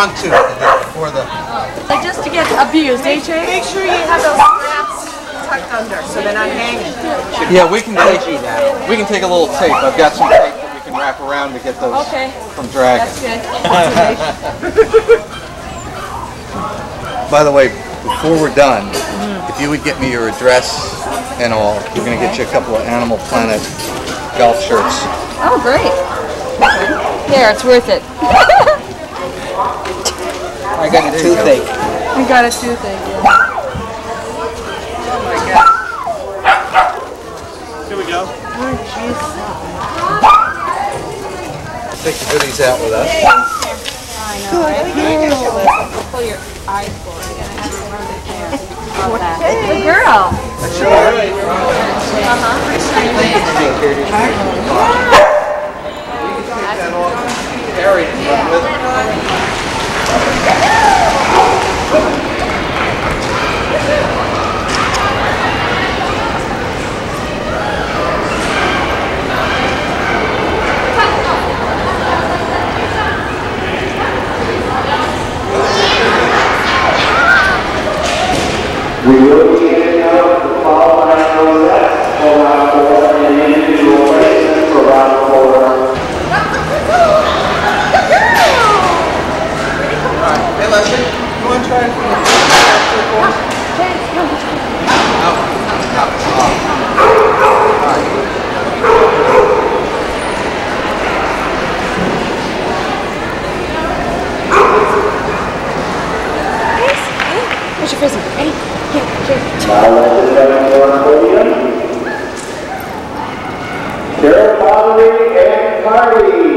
Front tooth for the. Like just to get abused, eh, Jay? Make sure you have those straps tucked under so they're not hanging. Yeah, we can take we can take a little tape. I've got some tape that we can wrap around to get those Okay. from dragging. That's good. By the way, before we're done, if you would get me your address and all, we're gonna get you a couple of Animal Planet golf shirts. Oh, great. There, it's worth it. I got a toothache. We got a toothache. Yeah. Oh my god. Here we go. Take the goodies out with us. Pull your eyes forward. You're gonna have to run the hair. Good girl. Carry Will handing out the following for round four and individual bracelets for round four. Hey Leslie, you want to try it the Where's your frisbee? Now let the second one podium. Carol Pottery and Party.